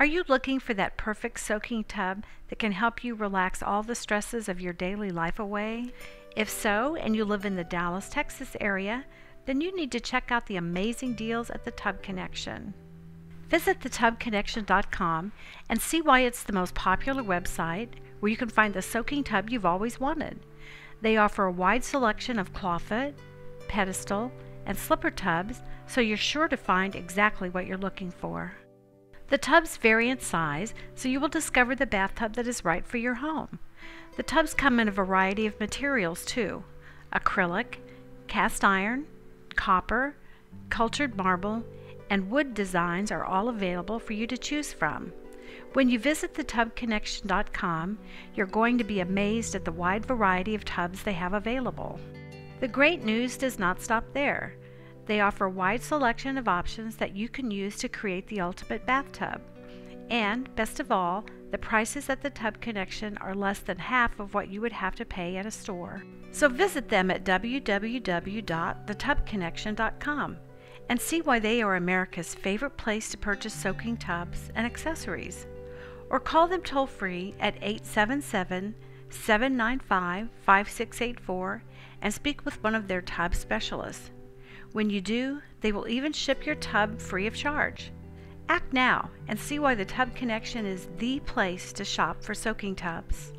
Are you looking for that perfect soaking tub that can help you relax all the stresses of your daily life away? If so, and you live in the Dallas, Texas area, then you need to check out the amazing deals at the Tub Connection. Visit thetubconnection.com and see why it's the most popular website where you can find the soaking tub you've always wanted. They offer a wide selection of clawfoot, pedestal, and slipper tubs, so you're sure to find exactly what you're looking for. The tubs vary in size, so you will discover the bathtub that is right for your home. The tubs come in a variety of materials too acrylic, cast iron, copper, cultured marble, and wood designs are all available for you to choose from. When you visit thetubconnection.com, you're going to be amazed at the wide variety of tubs they have available. The great news does not stop there. They offer a wide selection of options that you can use to create the ultimate bathtub. And, best of all, the prices at the Tub Connection are less than half of what you would have to pay at a store. So visit them at www.thetubconnection.com and see why they are America's favorite place to purchase soaking tubs and accessories. Or call them toll free at 877 795 5684 and speak with one of their tub specialists. When you do, they will even ship your tub free of charge. Act now and see why the Tub Connection is the place to shop for soaking tubs.